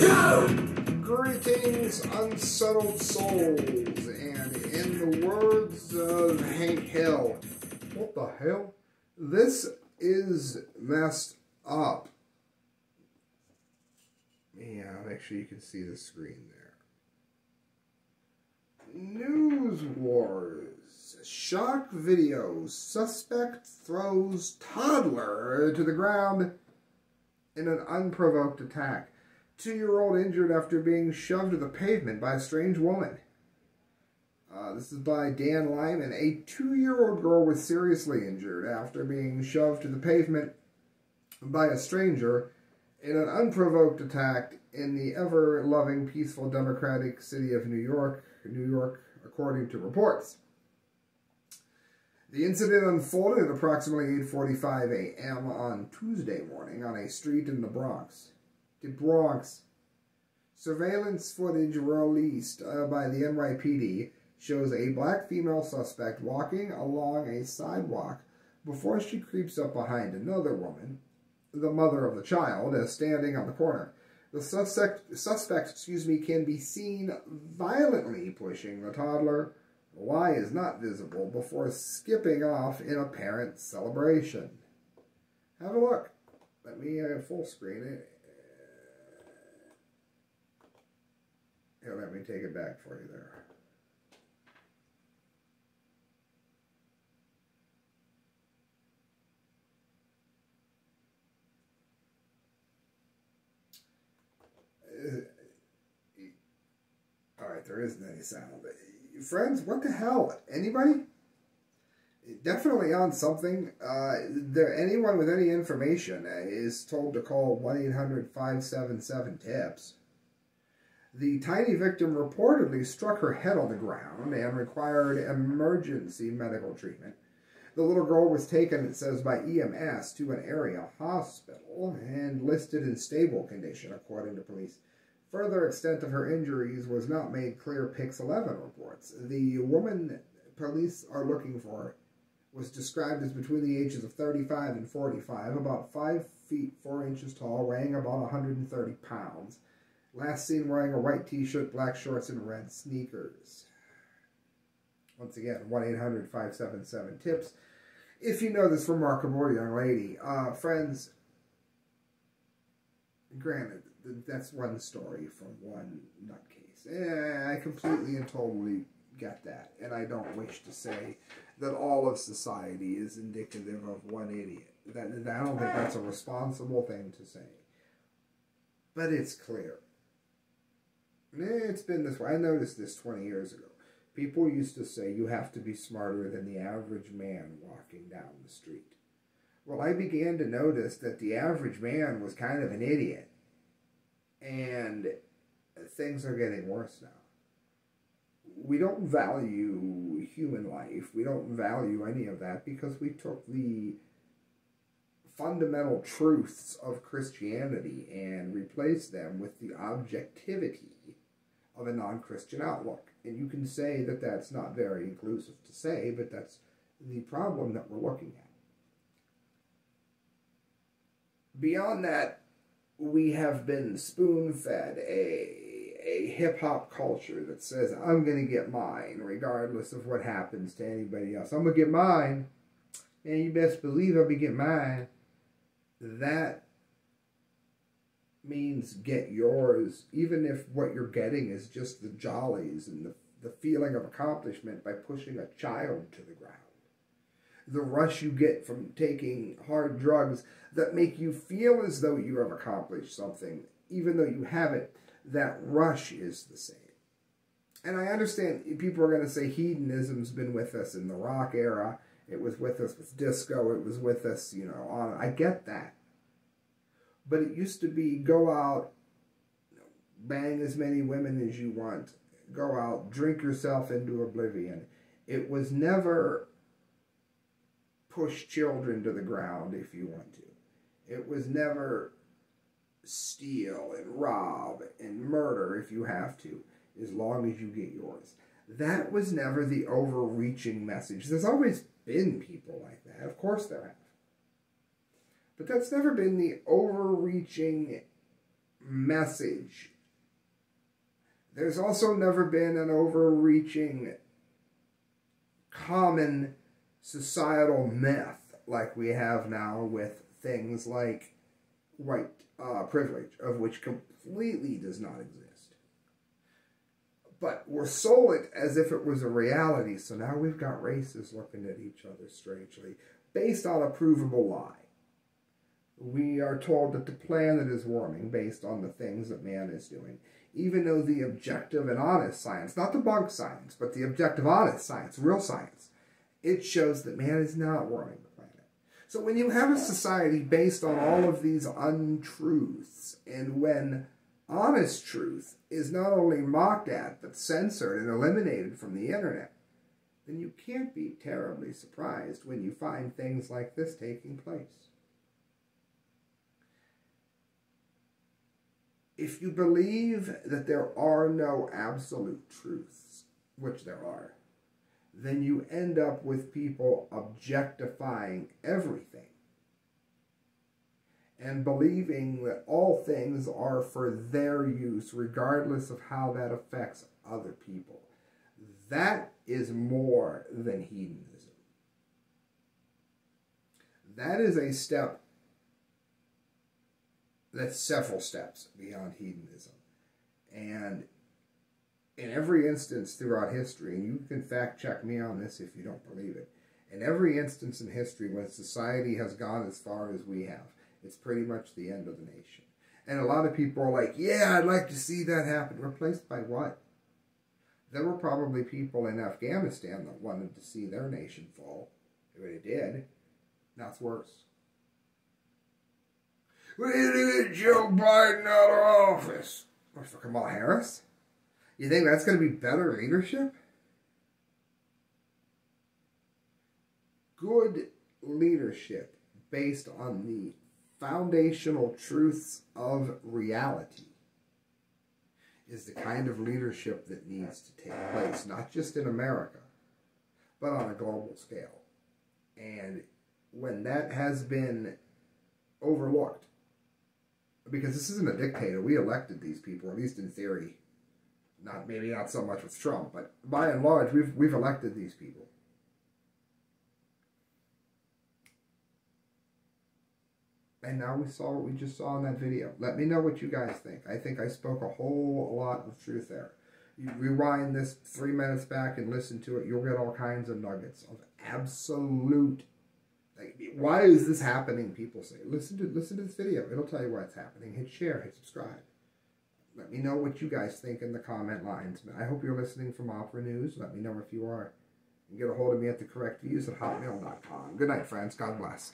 Go! Greetings, unsettled souls, and in the words of Hank Hill, what the hell? This is messed up. Yeah, make sure you can see the screen there. News Wars. Shock video. Suspect throws toddler to the ground in an unprovoked attack. Two year old injured after being shoved to the pavement by a strange woman. Uh, this is by Dan Lyman. A two year old girl was seriously injured after being shoved to the pavement by a stranger in an unprovoked attack in the ever loving, peaceful, democratic city of New York, New York, according to reports. The incident unfolded at approximately 8:45 a.m. on Tuesday morning on a street in the Bronx. The Bronx. Surveillance footage released uh, by the NYPD shows a black female suspect walking along a sidewalk before she creeps up behind another woman, the mother of the child, as standing on the corner. The suspect, suspect, excuse me, can be seen violently pushing the toddler the Y is not visible before skipping off in apparent celebration. Have a look. Let me uh, full screen it. Here, let me take it back for you there. Uh, all right, there isn't any sound friends, what the hell? Anybody? Definitely on something. Uh, there, anyone with any information is told to call 1 800 577 TIPS. The tiny victim reportedly struck her head on the ground and required emergency medical treatment. The little girl was taken, it says, by EMS to an area hospital and listed in stable condition, according to police. Further extent of her injuries was not made clear, Pix 11 reports. The woman police are looking for was described as between the ages of 35 and 45, about 5 feet 4 inches tall, weighing about 130 pounds. Last seen wearing a white t-shirt, black shorts, and red sneakers. Once again, 1-800-577-TIPS. If you know this remarkable young lady. Uh, friends, granted, that's one story from one nutcase. Eh, I completely and totally get that, and I don't wish to say that all of society is indicative of one idiot. That I don't think that's a responsible thing to say. But it's clear. It's been this way. I noticed this 20 years ago. People used to say you have to be smarter than the average man walking down the street. Well, I began to notice that the average man was kind of an idiot and things are getting worse now. We don't value human life. We don't value any of that because we took the fundamental truths of Christianity and replaced them with the objectivity of a non Christian outlook. And you can say that that's not very inclusive to say, but that's the problem that we're looking at. Beyond that, we have been spoon fed a a hip hop culture that says I'm gonna get mine regardless of what happens to anybody else. I'm gonna get mine, and you best believe I'll be getting mine. That means get yours, even if what you're getting is just the jollies and the, the feeling of accomplishment by pushing a child to the ground the rush you get from taking hard drugs that make you feel as though you have accomplished something, even though you haven't, that rush is the same. And I understand people are going to say hedonism's been with us in the rock era. It was with us with disco. It was with us, you know, on. I get that. But it used to be go out, bang as many women as you want, go out, drink yourself into oblivion. It was never push children to the ground if you want to. It was never steal and rob and murder if you have to, as long as you get yours. That was never the overreaching message. There's always been people like that. Of course there have. But that's never been the overreaching message. There's also never been an overreaching common societal myth like we have now with things like white uh, privilege, of which completely does not exist. But we're sold it as if it was a reality, so now we've got races looking at each other strangely, based on a provable lie. We are told that the planet is warming based on the things that man is doing, even though the objective and honest science, not the bunk science, but the objective honest science, real science, it shows that man is not warming the planet. So when you have a society based on all of these untruths, and when honest truth is not only mocked at, but censored and eliminated from the internet, then you can't be terribly surprised when you find things like this taking place. If you believe that there are no absolute truths, which there are, then you end up with people objectifying everything and believing that all things are for their use, regardless of how that affects other people. That is more than hedonism. That is a step that's several steps beyond hedonism. And in every instance throughout history, and you can fact check me on this if you don't believe it, in every instance in history when society has gone as far as we have, it's pretty much the end of the nation. And a lot of people are like, yeah, I'd like to see that happen. Replaced by what? There were probably people in Afghanistan that wanted to see their nation fall. But it did. That's worse. We need to get Joe Biden out of office. What for Kamala Harris? You think that's going to be better leadership? Good leadership based on the foundational truths of reality is the kind of leadership that needs to take place, not just in America, but on a global scale. And when that has been overlooked, because this isn't a dictator, we elected these people, at least in theory, not maybe not so much with Trump, but by and large, we've we've elected these people. And now we saw what we just saw in that video. Let me know what you guys think. I think I spoke a whole lot of truth there. You rewind this three minutes back and listen to it, you'll get all kinds of nuggets of absolute. Like, why is this happening? People say, listen to listen to this video. It'll tell you why it's happening. Hit share, hit subscribe. Let me know what you guys think in the comment lines. I hope you're listening from Opera News. Let me know if you are. Get a hold of me at the correct views at hotmail.com. Good night, friends. God bless.